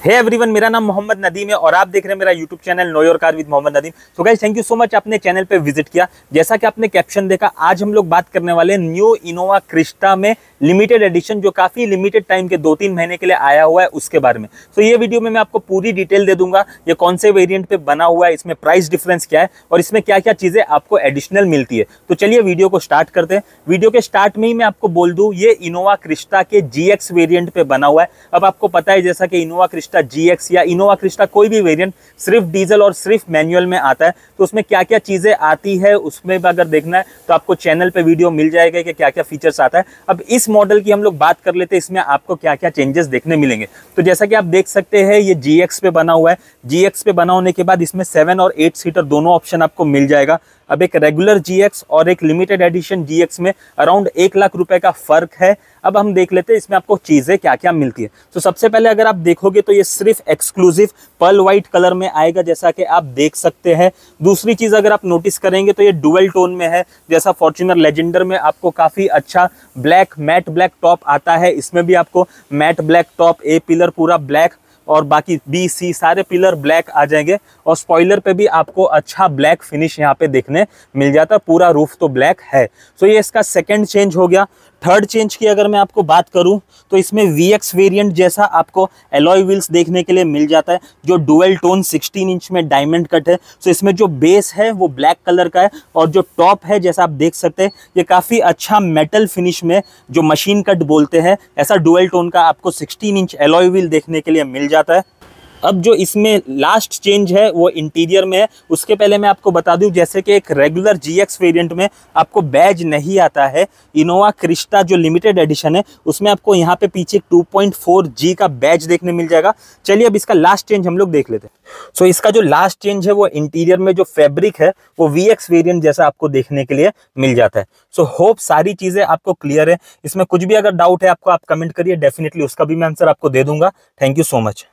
है एवरीवन मेरा नाम मोहम्मद नदीम है और आप देख रहे हैं मेरा YouTube channel know your car with Mohammad Nadeem. तो guys thank you so much आपने चैनल पे विज़िट किया। जैसा कि आपने कैप्शन देखा, आज हम लोग बात करने वाले न्यू इनोवा क्रिस्टा में लिमिटेड एडिशन जो काफ़ी लिमिटेड टाइम के दो तीन महीने के लिए आया हुआ है उसके बारे में। तो ये वीडियो में मैं आपको पूरी डिटेल दे दूँगा, ये कौन से वेरियंट पे बना हुआ है, इसमें प्राइस डिफरेंस क्या है और इसमें क्या क्या चीज़ें आपको एडिशनल मिलती है। तो चलिए वीडियो को स्टार्ट करते हैं। वीडियो के स्टार्ट में ही मैं आपको बोल दूँ, ये इनोवा क्रिस्टा के जी वेरियंट पे बना हुआ है। अब आपको पता है, जैसा कि इनोवा क्रिस्टा जीएक्स या इनोवा क्रिस्टा कोई भी वेरिएंट सिर्फ़ डीजल और सिर्फ़ मैनुअल में आता है तो उसमें क्या क्या चीज़ें आती है, उसमें भी अगर देखना है तो आपको चैनल पे वीडियो मिल जाएगा कि क्या क्या फीचर्स आता है। अब इस मॉडल की हम लोग बात कर लेते हैं, इसमें आपको क्या क्या चेंजेस देखने मिलेंगे। तो जैसा कि आप देख सकते हैं, ये जीएक्स पे बना हुआ है। जीएक्स पे बना होने के बाद इसमें सेवन और एट सीटर दोनों ऑप्शन आपको मिल जाएगा। अब एक रेगुलर जीएक्स और एक लिमिटेड एडिशन जीएक्स में अराउंड एक लाख रुपए का फ़र्क है। अब हम देख लेते हैं इसमें आपको चीज़ें क्या क्या मिलती है। तो सबसे पहले अगर आप देखोगे तो ये सिर्फ़ एक्सक्लूसिव पर्ल वाइट कलर में आएगा, जैसा कि आप देख सकते हैं। दूसरी चीज़ अगर आप नोटिस करेंगे तो ये डुअल टोन में है, जैसा फॉर्चुनर लेजेंडर में आपको काफ़ी अच्छा ब्लैक मैट ब्लैक टॉप आता है। इसमें भी आपको matte black top A pillar पूरा ब्लैक और बाकी बी सी सारे पिलर ब्लैक आ जाएँगे। और स्पॉइलर पे भी आपको अच्छा ब्लैक फिनिश यहाँ पे देखने मिल जाता है। पूरा रूफ तो ब्लैक है। सो ये इसका सेकंड चेंज हो गया। थर्ड चेंज की अगर मैं आपको बात करूँ तो इसमें वी एक्स वेरियंट जैसा आपको एलॉय व्हील्स देखने के लिए मिल जाता है, जो डुअल टोन 16 इंच में डायमंड कट है। सो इसमें जो बेस है, वो ब्लैक कलर का है। और जो टॉप है, जैसा आप देख सकते हैं, ये काफ़ी अच्छा मेटल फिनिश में जो मशीन कट बोलते हैं, ऐसा डुअल टोन का आपको सिक्सटीन इंच एलॉय व्हील देखने के लिए मिल जाता है। अब जो इसमें लास्ट चेंज है वो इंटीरियर में है। उसके पहले मैं आपको बता दूँ जैसे कि एक रेगुलर जीएक्स वेरिएंट में आपको बैज नहीं आता है इनोवा क्रिस्टा जो लिमिटेड एडिशन है उसमें आपको यहाँ पे पीछे 2.4 जी का बैज देखने मिल जाएगा। चलिए अब इसका लास्ट चेंज हम लोग देख लेते हैं। सो इसका जो लास्ट चेंज है वो इंटीरियर में जो फेब्रिक है वो वी वेरियंट जैसा आपको देखने के लिए मिल जाता है। सो so, होप सारी चीज़ें आपको क्लियर है। इसमें कुछ भी अगर डाउट है आपको आप कमेंट करिए। डेफिनेटली उसका भी मैं आंसर आपको दे दूँगा। Thank you so much